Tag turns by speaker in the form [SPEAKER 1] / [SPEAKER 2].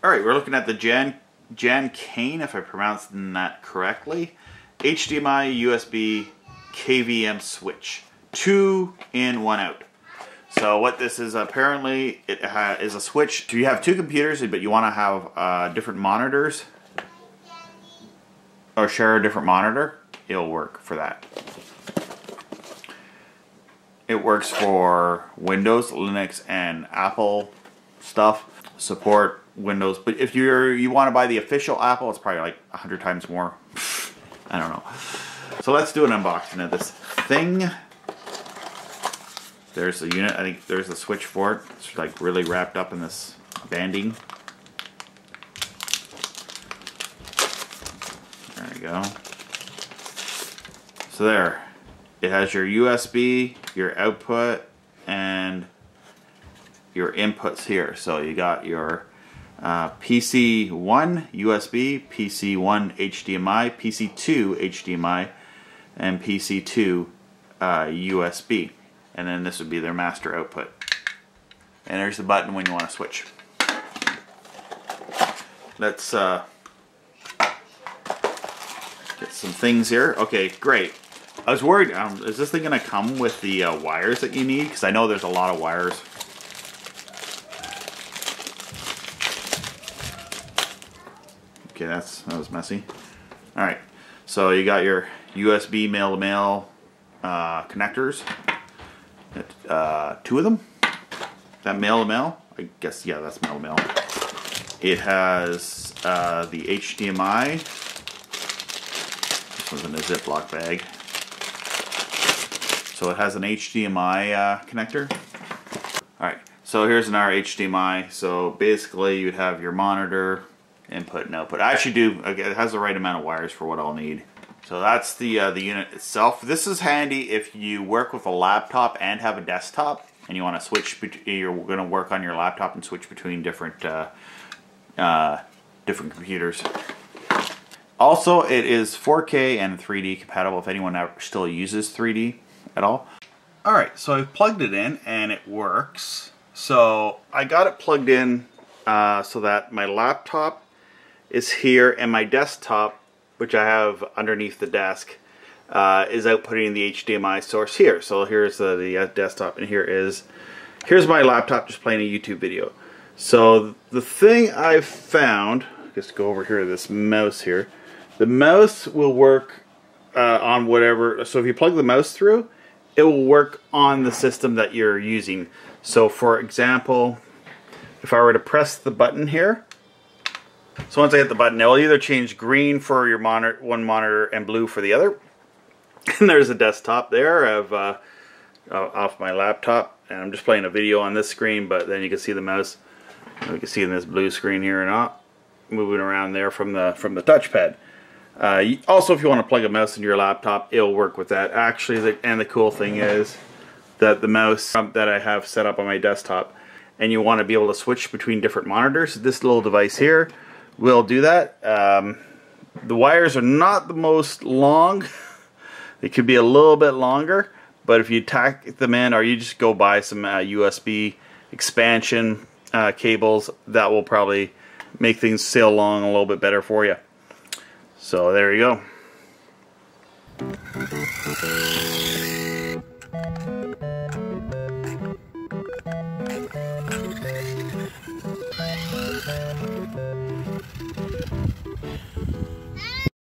[SPEAKER 1] All right, we're looking at the Jan Jancane, if I pronounced that correctly. HDMI, USB, KVM switch. Two in, one out. So what this is apparently it is a switch. So you have two computers, but you want to have uh, different monitors or share a different monitor. It'll work for that. It works for Windows, Linux, and Apple stuff. Support Windows, but if you're you want to buy the official Apple, it's probably like a hundred times more. I don't know. So let's do an unboxing of this thing. There's the unit. I think there's the switch for it. It's like really wrapped up in this banding. There we go. So there. It has your USB, your output, and your inputs here. So you got your uh, PC1 USB, PC1 HDMI, PC2 HDMI, and PC2 uh, USB. And then this would be their master output. And there's the button when you want to switch. Let's uh, get some things here. Okay, great. I was worried, um, is this thing going to come with the uh, wires that you need? Because I know there's a lot of wires. Okay, that's that was messy. All right, so you got your USB male-to-male uh, connectors. Uh, two of them. That male-to-male. I guess yeah, that's male-to-male. It has uh, the HDMI. This one's in a Ziploc bag. So it has an HDMI uh, connector. All right, so here's an R HDMI. So basically, you'd have your monitor, input and output. I actually do, it has the right amount of wires for what I'll need. So that's the uh, the unit itself. This is handy if you work with a laptop and have a desktop and you want to switch, you're going to work on your laptop and switch between different uh, uh, different computers. Also, it is 4K and 3D compatible if anyone still uses 3D at all. Alright, so I've plugged it in and it works. So I got it plugged in uh, so that my laptop is here and my desktop, which I have underneath the desk, uh, is outputting the HDMI source here. So here's the, the uh, desktop and here is, here's my laptop just playing a YouTube video. So the thing I've found, just go over here to this mouse here, the mouse will work uh, on whatever, so if you plug the mouse through, it will work on the system that you're using. So for example, if I were to press the button here, so once I hit the button, it will either change green for your monitor, one monitor and blue for the other. And there's a desktop there of uh, off my laptop, and I'm just playing a video on this screen. But then you can see the mouse. You can see in this blue screen here and not moving around there from the from the touchpad. Uh, also, if you want to plug a mouse into your laptop, it'll work with that. Actually, the, and the cool thing is that the mouse that I have set up on my desktop, and you want to be able to switch between different monitors, this little device here will do that. Um, the wires are not the most long. they could be a little bit longer, but if you tack them in or you just go buy some uh, USB expansion uh, cables, that will probably make things sail along a little bit better for you. So there you go.